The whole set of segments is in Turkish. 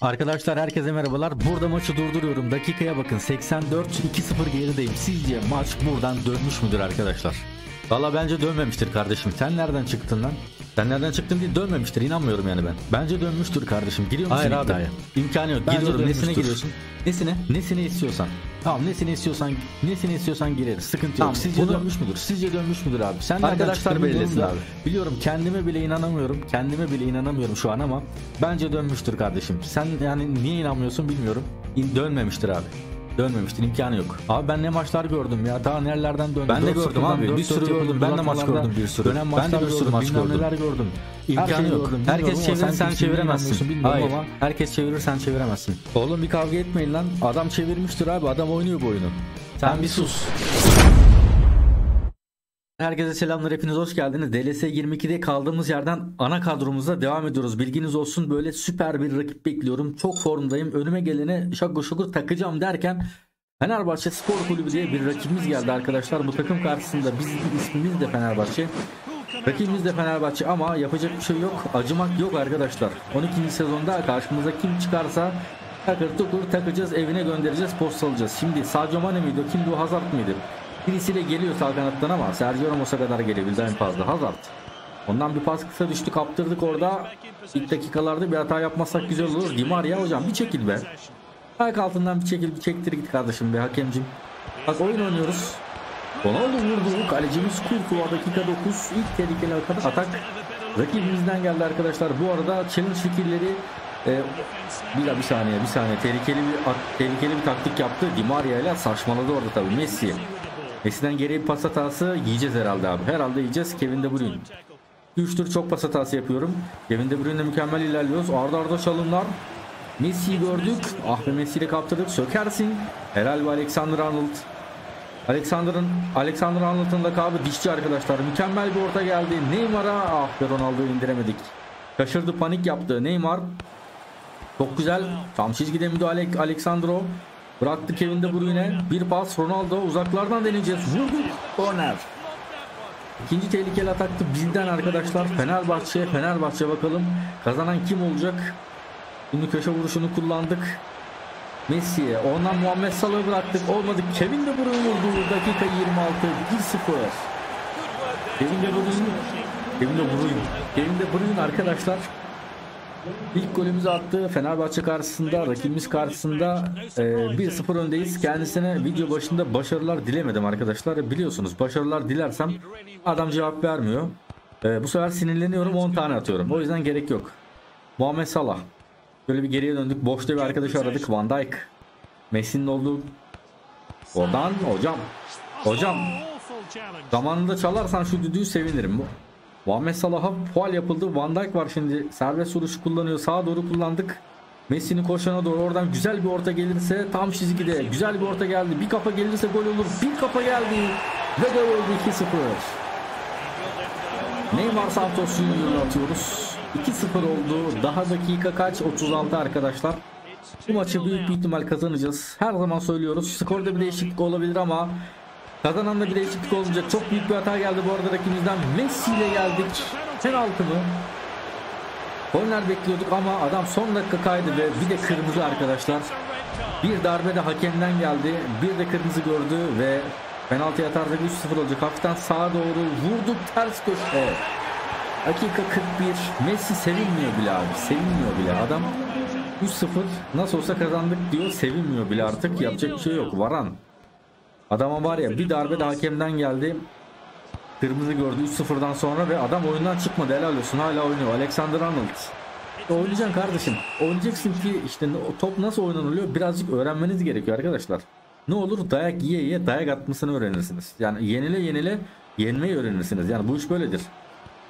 Arkadaşlar herkese merhabalar. Burada maçı durduruyorum. Dakikaya bakın. 84 2-0 gerideyim. Sizce maç buradan dönmüş müdür arkadaşlar? Valla bence dönmemiştir kardeşim. Sen nereden çıktın lan? Sen nereden çıktın diye dönmemiştir. İnanmıyorum yani ben. Bence dönmüştür kardeşim. Giriyor musun Hayır abi. iddiaya? İmkanı yok. Bence Giriyorum. Nesine giriyorsun? Nesine? Nesine istiyorsan. Tamam nesine istiyorsan nesine istiyorsan gireriz. Sıkıntı Tamam, yok. Sizce bunu- dönmüş müdür? Sizce dönmüş müdür abi? Sen Arkadaşlar belirlesin abi. Biliyorum kendime bile inanamıyorum. Kendime bile inanamıyorum şu an ama bence dönmüştür kardeşim. Sen yani niye inanmıyorsun bilmiyorum. İn- dönmemiştir abi. Dönmemiştir imkanı yok. Abi ben ne maçlar gördüm ya. Daha nerelerden döndüm. Ben de 4-0'dan gördüm abi. Bir 4-4 sürü gördüm. Ben de maç gördüm bir sürü. Dönen Ben de bir sürü maç gördüm. neler gördüm. İmkanı yok. Herkes çevirir, sen çeviremezsin. Hayır. ama herkes çevirir sen çeviremezsin. Oğlum bir kavga etmeyin lan. Adam çevirmiştir abi. Adam oynuyor bu oyunu. Sen bir sus. Herkese selamlar hepiniz hoş geldiniz. DLS 22'de kaldığımız yerden ana kadromuzda devam ediyoruz. Bilginiz olsun böyle süper bir rakip bekliyorum. Çok formdayım. Önüme gelene şakur şakur takacağım derken Fenerbahçe Spor Kulübü diye bir rakibimiz geldi arkadaşlar. Bu takım karşısında biz ismimiz de Fenerbahçe. Rakibimiz de Fenerbahçe ama yapacak bir şey yok. Acımak yok arkadaşlar. 12. sezonda karşımıza kim çıkarsa takır tukur takacağız evine göndereceğiz postalayacağız. Şimdi Sadio Mane miydi kimdi o Hazard mıydı? Birisiyle geliyor sağ kanattan ama Sergio Ramos'a kadar gelebildi en fazla Hazard. Ondan bir pas kısa düştü kaptırdık orada. İlk dakikalarda bir hata yapmazsak güzel olur. Di Maria hocam bir çekil be. Ayak altından bir çekil bir çektir git kardeşim be hakemcim. Bak oyun oynuyoruz. Ronaldo vurdu. Kalecimiz Kurtuğa dakika 9. İlk tehlikeli atak- rakibimizden geldi arkadaşlar. Bu arada challenge fikirleri e, bir, bir saniye bir saniye tehlikeli bir tehlikeli bir taktik yaptı. Di Maria ile saçmaladı orada tabii Messi. Messi'den geriye bir pas hatası yiyeceğiz herhalde abi. Herhalde yiyeceğiz Kevin De Bruyne. 3 tur çok pas hatası yapıyorum. Kevin De Bruyne'le mükemmel ilerliyoruz. Arda arda çalımlar. Messi'yi gördük. Ah be Messi ile kaptırdık. Sökersin. Helal ve Alexander Arnold. Alexander'ın Alexander Arnold'un lakabı dişçi arkadaşlar. Mükemmel bir orta geldi. Neymar'a ah be Ronaldo'yu indiremedik. Şaşırdı panik yaptı. Neymar çok güzel. Tam çizgide müdahale Alexandro. Bıraktı Kevin De Bruyne. Bir pas Ronaldo uzaklardan deneyeceğiz. Vurduk. Corner. İkinci tehlikeli ataktı bizden arkadaşlar. Fenerbahçe, Fenerbahçe bakalım. Kazanan kim olacak? Şimdi köşe vuruşunu kullandık. Messi'ye. Ondan Muhammed Salah'ı bıraktık. Olmadı. Kevin De Bruyne vurdu. Dakika 26. 1-0. Kevin De Bruyne. Kevin De Bruyne. Kevin De Bruyne arkadaşlar. İlk golümüzü attı. Fenerbahçe karşısında, rakibimiz karşısında e, 1-0 öndeyiz. Kendisine video başında başarılar dilemedim arkadaşlar. Biliyorsunuz başarılar dilersem adam cevap vermiyor. E, bu sefer sinirleniyorum 10 tane atıyorum. O yüzden gerek yok. Muhammed Salah. Böyle bir geriye döndük. Boşta bir arkadaş aradık. Van Dijk. Messi'nin olduğu. Oradan hocam. Hocam. Zamanında çalarsan şu düdüğü sevinirim. Muhammed Salah'a faul yapıldı. Van Dijk var şimdi. Serbest vuruş kullanıyor. Sağa doğru kullandık. Messi'nin koşana doğru oradan güzel bir orta gelirse tam çizgide güzel bir orta geldi. Bir kafa gelirse gol olur. Bir kafa geldi. Ve gol oldu 2-0. Neymar Santos Junior'u atıyoruz. 2-0 oldu. Daha dakika kaç? 36 arkadaşlar. Bu maçı büyük bir ihtimal kazanacağız. Her zaman söylüyoruz. Skorda bir değişiklik olabilir ama kazanan da bir değişiklik olacak. Çok büyük bir hata geldi bu arada rakibimizden. Messi ile geldik. Penaltı mı? Korner bekliyorduk ama adam son dakika kaydı ve bir de kırmızı arkadaşlar. Bir darbe de hakemden geldi. Bir de kırmızı gördü ve penaltı atarsak 3-0 olacak. Hafiften sağa doğru vurduk ters köşe. Dakika 41. Messi sevinmiyor bile abi. Sevinmiyor bile. Adam 3-0 nasıl olsa kazandık diyor. Sevinmiyor bile artık. Yapacak bir şey yok. Varan. Adama var ya bir darbe de hakemden geldi. Kırmızı gördü 3-0'dan sonra ve adam oyundan çıkmadı. Helal olsun hala oynuyor. Alexander Arnold. Oynayacaksın kardeşim. Oynayacaksın ki işte o top nasıl oynanılıyor birazcık öğrenmeniz gerekiyor arkadaşlar. Ne olur dayak yiye yiye dayak atmasını öğrenirsiniz. Yani yenile yenile yenmeyi öğrenirsiniz. Yani bu iş böyledir.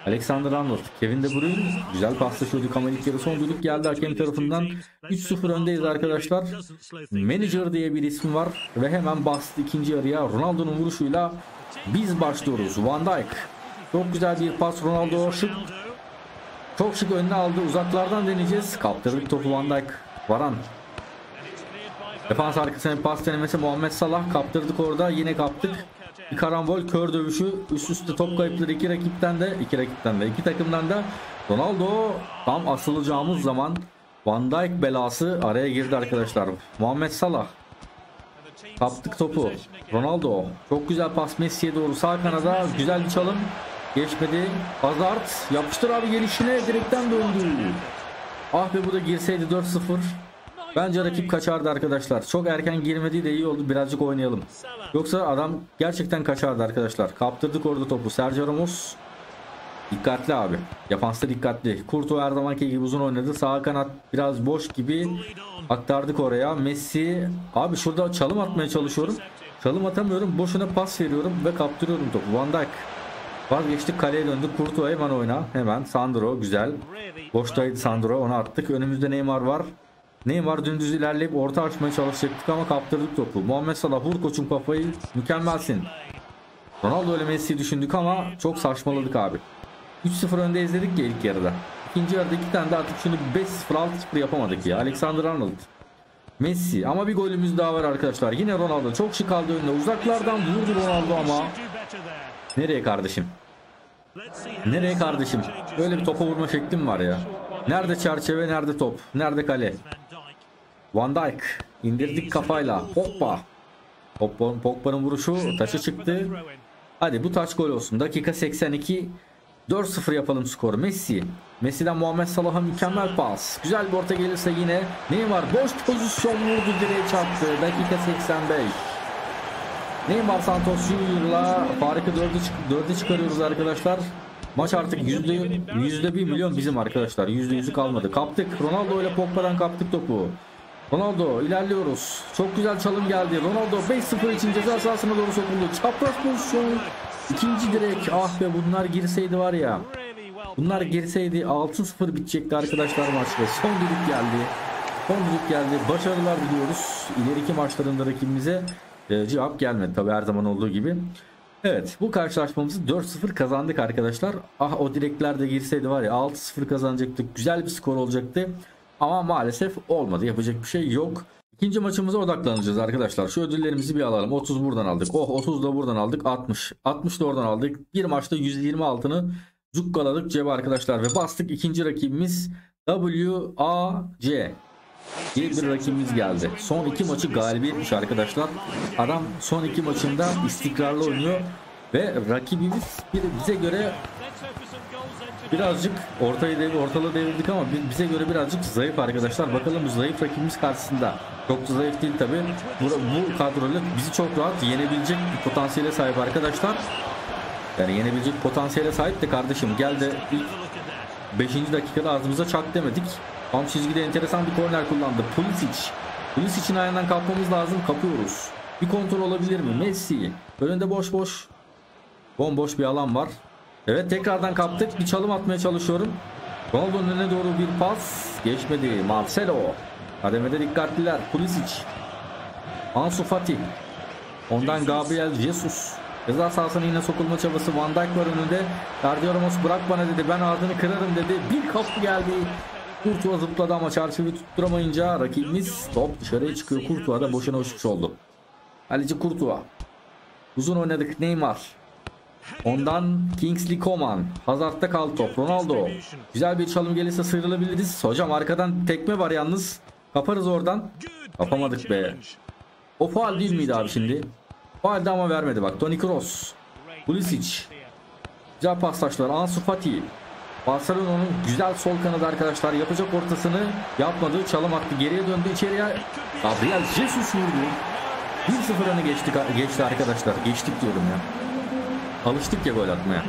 Alexander Arnold, Kevin De Bruyne güzel paslaşıyorduk ama ilk yarı son düdük geldi hakem tarafından. 3-0 öndeyiz arkadaşlar. Manager diye bir ismi var ve hemen bastı ikinci yarıya. Ronaldo'nun vuruşuyla biz başlıyoruz. Van Dijk. Çok güzel bir pas Ronaldo şık. Çok şık önüne aldı. Uzaklardan deneyeceğiz. Kaptırdık topu Van Dijk. Varan. Defans arkasına bir pas denemesi Muhammed Salah. Kaptırdık orada. Yine kaptık. Bir karambol kör dövüşü. Üst üste top kayıpları iki rakipten de iki rakipten de iki takımdan da Ronaldo tam asılacağımız zaman Van Dijk belası araya girdi arkadaşlar. Muhammed Salah kaptık topu. Ronaldo çok güzel pas Messi'ye doğru sağ kanada güzel bir çalım. Geçmedi. Hazard yapıştır abi gelişine direkten döndü. Ah be bu da girseydi 4-0. Bence rakip kaçardı arkadaşlar. Çok erken girmediği de iyi oldu. Birazcık oynayalım. Yoksa adam gerçekten kaçardı arkadaşlar. Kaptırdık orada topu. Sergio Ramos dikkatli abi. Yapansı dikkatli. Kurtu her zamanki gibi uzun oynadı. Sağ kanat biraz boş gibi aktardık oraya. Messi abi şurada çalım atmaya çalışıyorum. Çalım atamıyorum. Boşuna pas veriyorum ve kaptırıyorum topu. Van Dijk Vazgeçtik kaleye döndük. Kurtu hemen oyna. Hemen Sandro güzel. Boştaydı Sandro onu attık. Önümüzde Neymar var. Neymar dümdüz ilerleyip orta açmaya çalışacaktık ama kaptırdık topu. Muhammed Salah vur koçum kafayı. Mükemmelsin. Ronaldo ile Messi'yi düşündük ama çok saçmaladık abi. 3-0 önde izledik ya ilk yarıda. İkinci yarıda iki tane de artık şunu 5-0 6-0 yapamadık ya. Alexander Arnold. Messi ama bir golümüz daha var arkadaşlar. Yine Ronaldo çok şık aldı önüne. Uzaklardan vurdu Ronaldo ama. Nereye kardeşim? Nereye kardeşim? Böyle bir topa vurma şeklim var ya. Nerede çerçeve, nerede top? Nerede kale? Van Dijk indirdik kafayla. Pogba- Pogba'nın vuruşu taça çıktı. Hadi bu taç gol olsun. Dakika 82. 4-0 yapalım skoru. Messi. Messi'den Muhammed Salah'a mükemmel pas. Güzel bir orta gelirse yine Neymar boş pozisyon vurdu direğe çarptı. Dakika 85. Neymar Santos Junior'la farkı 4'e çık 4'e çıkarıyoruz arkadaşlar. Maç artık yüzde yüzde bir milyon bizim arkadaşlar. Yüzde yüzü kalmadı. Kaptık. Ronaldo ile Pogba'dan kaptık topu. Ronaldo ilerliyoruz. Çok güzel çalım geldi. Ronaldo 5-0 için ceza sahasına doğru sokuldu. Çapraz pozisyon. İkinci direk. Ah be bunlar girseydi var ya. Bunlar girseydi 6-0 bitecekti arkadaşlar maç ve son düdük geldi. Son düdük geldi. Başarılar diliyoruz. İleriki maçlarında rakibimize e, cevap gelmedi tabi her zaman olduğu gibi. Evet bu karşılaşmamızı 4-0 kazandık arkadaşlar. Ah o direkler de girseydi var ya 6-0 kazanacaktık. Güzel bir skor olacaktı. Ama maalesef olmadı. Yapacak bir şey yok. İkinci maçımıza odaklanacağız arkadaşlar. Şu ödüllerimizi bir alalım. 30 buradan aldık. Oh 30 da buradan aldık. 60. 60 da oradan aldık. Bir maçta 120 altını cukkaladık cebe arkadaşlar. Ve bastık. İkinci rakibimiz WAC diye bir rakibimiz geldi. Son iki maçı galibiyetmiş arkadaşlar. Adam son iki maçında istikrarlı oynuyor. Ve rakibimiz bir, bize göre birazcık ortayı dev, ortalığı devirdik ama bi- bize göre birazcık zayıf arkadaşlar. Bakalım bu zayıf rakibimiz karşısında. Çok da zayıf değil tabi. Bu, bu kadroyla bizi çok rahat yenebilecek bir potansiyele sahip arkadaşlar. Yani yenebilecek potansiyele sahip de kardeşim gel de ilk 5. dakikada ağzımıza çak demedik. Tam çizgide enteresan bir korner kullandı. Pulisic. Pulisic'in ayağından kapmamız lazım. Kapıyoruz. Bir kontrol olabilir mi? Messi. Önünde boş boş. Bomboş bir alan var. Evet tekrardan kaptık. Bir çalım atmaya çalışıyorum. Ronaldo'nun önüne doğru bir pas. Geçmedi. Marcelo. Kademede dikkatliler. Pulisic. Ansu Fati. Ondan Gabriel Jesus. Ceza sahasına yine sokulma çabası. Van Dijk var önünde. Sergio Ramos bırak bana dedi. Ben ardını kırarım dedi. Bir kapı geldi. Kurtuğa zıpladı ama çarşıyı tutturamayınca rakibimiz top dışarıya çıkıyor. Kurtuğa da boşuna uçmuş oldu. Kaleci Kurtuğa. Uzun oynadık Neymar. Ondan Kingsley Coman. Hazard'da kaldı top. Ronaldo. Güzel bir çalım gelirse sıyrılabiliriz. Hocam arkadan tekme var yalnız. Kaparız oradan. Kapamadık be. O faal değil miydi abi şimdi? Faalde ama vermedi bak. Toni Kroos. Pulisic. Güzel paslaştılar. Ansu Fati. Barcelona'nın güzel sol kanadı arkadaşlar. Yapacak ortasını yapmadı. Çalım attı. Geriye döndü içeriye. Gabriel Jesus vurdu. 1-0 öne geçtik, geçti arkadaşlar. Geçtik diyorum ya. Alıştık ya gol atmaya.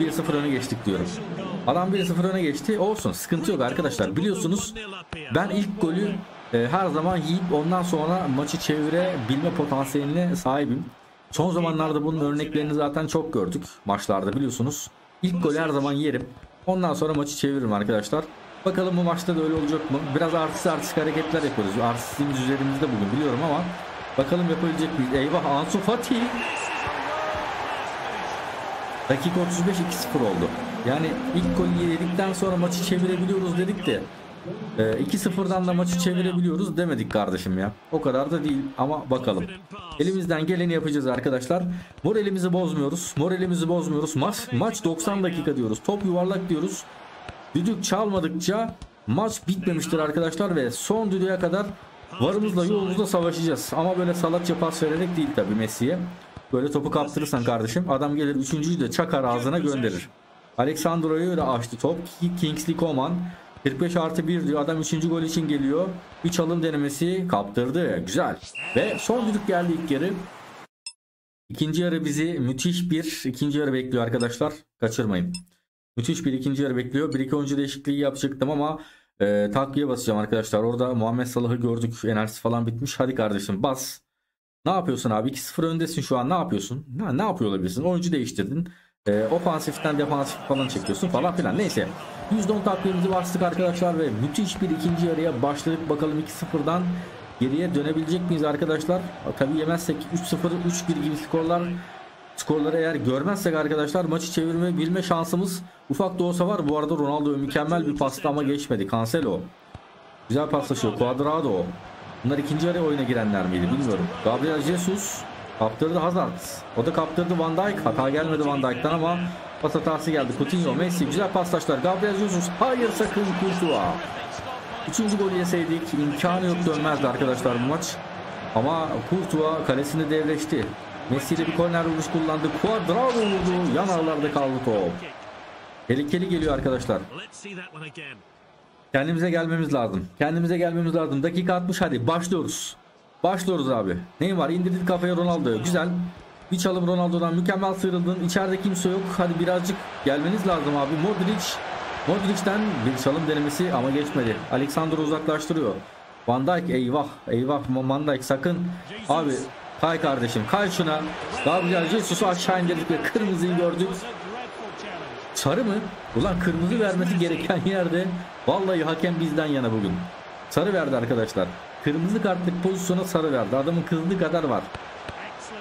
1-0 öne geçtik diyorum. Adam 1-0 öne geçti. Olsun sıkıntı yok arkadaşlar. Biliyorsunuz ben ilk golü e, her zaman yiyip ondan sonra maçı çevirebilme potansiyeline sahibim. Son zamanlarda bunun örneklerini zaten çok gördük maçlarda biliyorsunuz. İlk golü her zaman yerim. Ondan sonra maçı çeviririm arkadaşlar. Bakalım bu maçta da öyle olacak mı? Biraz artist artist hareketler yapıyoruz. Artistliğimiz üzerimizde bugün biliyorum ama bakalım yapabilecek miyiz? Eyvah Ansu Fati. Dakika 35 2-0 oldu. Yani ilk golü yedikten sonra maçı çevirebiliyoruz dedik de e, 2-0'dan da maçı çevirebiliyoruz demedik kardeşim ya. O kadar da değil ama bakalım. Elimizden geleni yapacağız arkadaşlar. Moralimizi bozmuyoruz. Moralimizi bozmuyoruz. Maç maç 90 dakika diyoruz. Top yuvarlak diyoruz. Düdük çalmadıkça maç bitmemiştir arkadaşlar ve son düdüğe kadar varımızla yoğumuzla savaşacağız. Ama böyle salatça pas vererek değil tabii Messi'ye. Böyle topu kaptırırsan kardeşim adam gelir üçüncüyü de çakar ağzına gönderir. Alexandro'yu öyle açtı top. Kingsley Coman 45 artı 1 diyor. Adam 3. gol için geliyor. Bir çalım denemesi kaptırdı. Güzel. Ve son düdük geldi ilk yarı. İkinci yarı bizi müthiş bir ikinci yarı bekliyor arkadaşlar. Kaçırmayın. Müthiş bir ikinci yarı bekliyor. Bir iki oyuncu değişikliği yapacaktım ama e, takviye basacağım arkadaşlar. Orada Muhammed Salah'ı gördük. Enerjisi falan bitmiş. Hadi kardeşim bas. Ne yapıyorsun abi? 2-0 öndesin şu an. Ne yapıyorsun? Ne, ne yapıyor olabilirsin? Oyuncu değiştirdin. E, ofansiften defansif falan çekiyorsun falan filan. Neyse. %10 takviyemizi bastık arkadaşlar ve müthiş bir ikinci yarıya başladık. Bakalım 2-0'dan geriye dönebilecek miyiz arkadaşlar? Tabii yemezsek 3-0, 3-1 gibi skorlar skorları eğer görmezsek arkadaşlar maçı çevirme bilme şansımız ufak da olsa var. Bu arada Ronaldo mükemmel bir pasta ama geçmedi. Cancelo. Güzel paslaşıyor. Cuadrado. Bunlar ikinci yarı oyuna girenler miydi bilmiyorum. Gabriel Jesus kaptırdı Hazard. O da kaptırdı Van Dijk. Hata gelmedi Van Dijk'tan ama pas hatası geldi. Coutinho, Messi güzel paslaşlar. Gabriel Jesus hayır sakın Courtois. Üçüncü golü yeseydik imkanı yok dönmezdi arkadaşlar bu maç. Ama Courtois kalesini devleşti. Messi ile bir korner vuruş kullandı. Cuadrado vurdu. Yan ağlarda kaldı top. Tehlikeli geliyor arkadaşlar. Kendimize gelmemiz lazım. Kendimize gelmemiz lazım. Dakika 60 hadi başlıyoruz. Başlıyoruz abi. Neyim var? İndirdik kafaya Ronaldo'ya. Güzel. Bir çalım Ronaldo'dan mükemmel sıyrıldın. İçeride kimse yok. Hadi birazcık gelmeniz lazım abi. Modric. Modric'ten bir çalım denemesi ama geçmedi. Alexander uzaklaştırıyor. Van Dijk eyvah. Eyvah Van Dijk sakın. Abi kay kardeşim kay şuna. Gabriel Jesus'u aşağı indirdik ve kırmızıyı gördük. Sarı mı? Ulan kırmızı vermesi gereken yerde vallahi hakem bizden yana bugün. Sarı verdi arkadaşlar. Kırmızı kartlık pozisyona sarı verdi. Adamın kızdığı kadar var.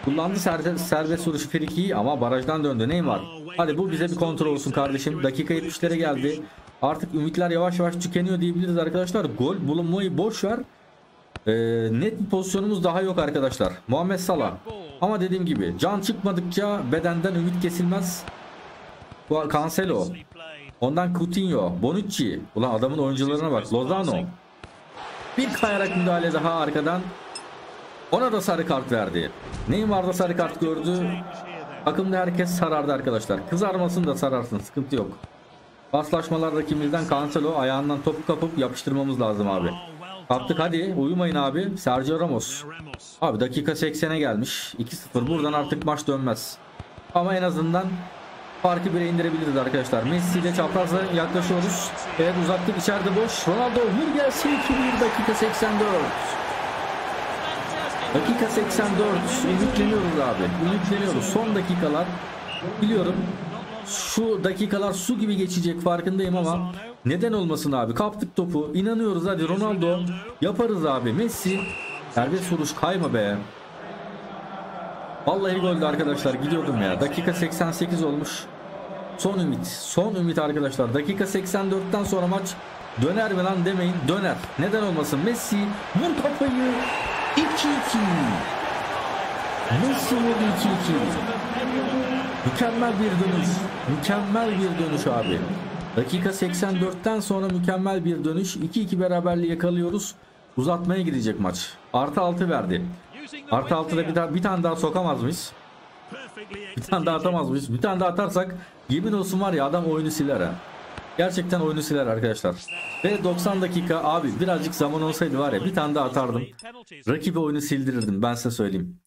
Kullandı serbest, serbest vuruşu frikiyi ama barajdan döndü. Neyim var? Hadi bu bize bir kontrol olsun kardeşim. Dakika 70'lere geldi. Artık ümitler yavaş yavaş tükeniyor diyebiliriz arkadaşlar. Gol bulunmayı boş ver. Ee, net bir pozisyonumuz daha yok arkadaşlar. Muhammed Salah. Ama dediğim gibi can çıkmadıkça bedenden ümit kesilmez. Bu Cancelo. Ondan Coutinho, Bonucci. Ulan adamın oyuncularına bak. Lozano. Bir kayarak müdahale daha arkadan. Ona da sarı kart verdi. Neymar'da sarı kart gördü. Akımda herkes sarardı arkadaşlar. Kızarmasın da sararsın. Sıkıntı yok. Paslaşmalarda kimizden Cancelo ayağından topu kapıp yapıştırmamız lazım abi. Kaptık hadi uyumayın abi. Sergio Ramos. Abi dakika 80'e gelmiş. 2-0 buradan artık maç dönmez. Ama en azından farkı bire indirebiliriz arkadaşlar. Messi ile çaprazla yaklaşıyoruz. Evet uzaklık içeride boş. Ronaldo vur gelsin 2-1 dakika 84. Dakika 84. Ümitleniyoruz abi. Ümitleniyoruz. Son dakikalar. Biliyorum şu dakikalar su gibi geçecek farkındayım ama neden olmasın abi kaptık topu inanıyoruz hadi Ronaldo yaparız abi Messi serbest vuruş kayma be Vallahi goldü arkadaşlar gidiyordum ya dakika 88 olmuş son ümit son ümit arkadaşlar dakika 84'ten sonra maç döner mi lan demeyin döner neden olmasın Messi vur kafayı 2-2 Messi vurdu 2-2 Mükemmel bir dönüş. Mükemmel bir dönüş abi. Dakika 84'ten sonra mükemmel bir dönüş. 2-2 beraberliği yakalıyoruz. Uzatmaya gidecek maç. Artı 6 verdi. Artı 6'da bir, daha, bir tane daha sokamaz mıyız? Bir tane daha atamaz mıyız? Bir tane daha atarsak yemin olsun var ya adam oyunu siler ha. Gerçekten oyunu siler arkadaşlar. Ve 90 dakika abi birazcık zaman olsaydı var ya bir tane daha atardım. Rakibi oyunu sildirirdim ben size söyleyeyim.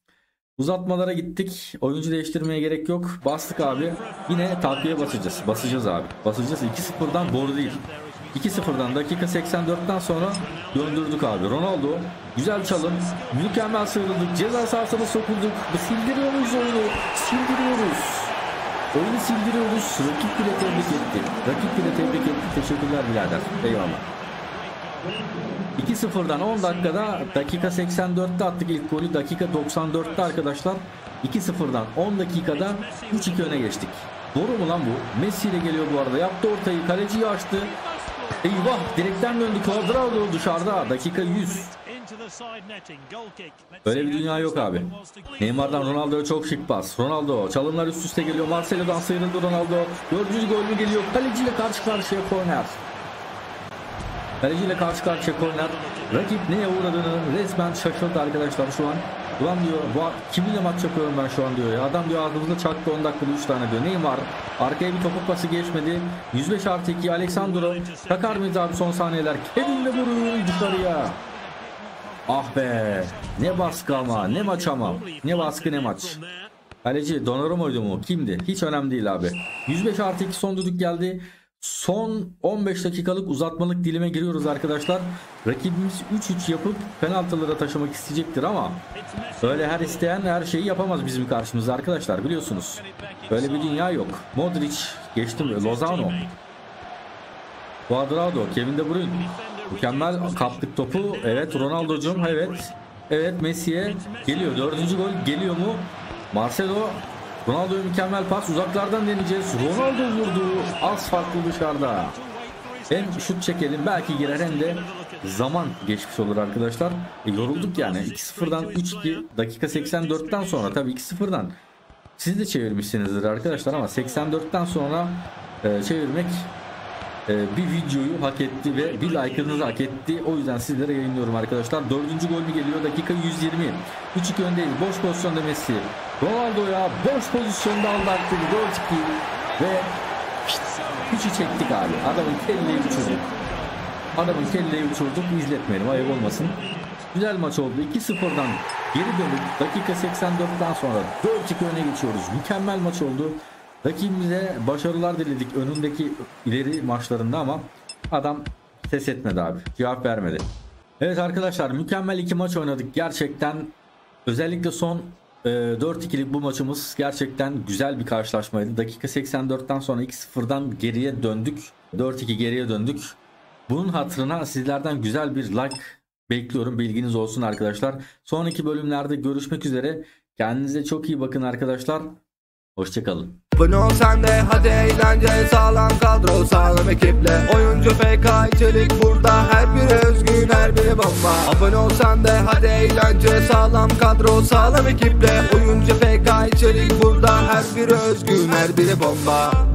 Uzatmalara gittik. Oyuncu değiştirmeye gerek yok. Bastık abi. Yine takviye basacağız. Basacağız abi. Basacağız. 2-0'dan doğru değil. 2-0'dan dakika 84'ten sonra döndürdük abi. Ronaldo güzel çalım. Mükemmel sıyrıldık. Ceza sahasına sokulduk. Sildiriyoruz oyunu. Sildiriyoruz. Oyunu sildiriyoruz. Rakip bile tebrik etti. Rakip bile tebrik etti. Teşekkürler birader. Eyvallah. 2-0'dan 10 dakikada dakika 84'te attık ilk golü. Dakika 94'te arkadaşlar 2-0'dan 10 dakikada 3-2 öne geçtik. Doğru mu lan bu? Messi ile geliyor bu arada. Yaptı ortayı. Kaleciyi açtı. Eyvah direkten döndü. Cuadrado dışarıda. Dakika 100. Öyle bir dünya yok abi. Neymar'dan Ronaldo'ya çok şık pas. Ronaldo çalımlar üst üste geliyor. Marcelo'dan sıyrıldı Ronaldo. Dördüncü gol mü geliyor? Kaleciyle karşı karşıya korner. Kaleciyle karşı karşıya korner. Rakip neye uğradığını resmen şaşırdı arkadaşlar şu an. Ulan diyor bu kiminle maç yapıyorum ben şu an diyor ya. Adam diyor ağzımızda çaktı 10 dakikada 3 tane diyor. Neyim var? Arkaya bir topuk pası geçmedi. 105 artı 2 Aleksandro. Takar mıyız abi son saniyeler? Kevin de vuruyor dışarıya. Ah be. Ne baskı ama. Ne maç ama. Ne baskı ne maç. Kaleci Donnarumma'ydı mu? Kimdi? Hiç önemli değil abi. 105 artı 2 son düdük geldi. Son 15 dakikalık uzatmalık dilime giriyoruz arkadaşlar. Rakibimiz 3-3 yapıp penaltılara taşımak isteyecektir ama öyle her isteyen her şeyi yapamaz bizim karşımızda arkadaşlar biliyorsunuz. Böyle bir dünya yok. Modric geçtim Lozano. Cuadrado, Kevin De Bruyne. Mükemmel kaptık topu. Evet Ronaldo'cum evet. Evet Messi'ye geliyor. Dördüncü gol geliyor mu? Marcelo Ronaldo'ya mükemmel pas uzaklardan deneyeceğiz. Ronaldo vurdu. Az farklı dışarıda. Hem şut çekelim belki girer hem de zaman geçmiş olur arkadaşlar. E, yorulduk yani. 2-0'dan 3-2 dakika 84'ten sonra tabii 2-0'dan siz de çevirmişsinizdir arkadaşlar ama 84'ten sonra e, çevirmek e, bir videoyu hak etti ve bir like'ınızı hak etti. O yüzden sizlere yayınlıyorum arkadaşlar. Dördüncü gol mü geliyor? Dakika 120. 3-2 öndeyiz. Boş pozisyonda Messi. Ronaldo'ya boş pozisyonda aldı attı. Gol çıktı. Ve üçü çektik abi. Adamın kelleyi uçurduk. Adamın kelleyi uçurduk. İzletmeyelim. Ayıp olmasın. Güzel maç oldu. 2-0'dan geri dönüp dakika 84'ten sonra 4-2 öne geçiyoruz. Mükemmel maç oldu. Rakibimize başarılar diledik önündeki ileri maçlarında ama adam ses etmedi abi. Cevap vermedi. Evet arkadaşlar mükemmel iki maç oynadık. Gerçekten özellikle son e, 4-2'lik bu maçımız gerçekten güzel bir karşılaşmaydı. Dakika 84'ten sonra 2-0'dan geriye döndük. 4-2 geriye döndük. Bunun hatırına sizlerden güzel bir like bekliyorum. Bilginiz olsun arkadaşlar. Sonraki bölümlerde görüşmek üzere. Kendinize çok iyi bakın arkadaşlar. Hoşçakalın. Abone ol sen de hadi eğlence Sağlam kadro sağlam ekiple. Oyuncu FK içerik burada Her biri özgün her biri bomba. Abone ol sen de hadi eğlence Sağlam kadro sağlam ekiple. Oyuncu FK içerik burada Her biri özgün her biri bomba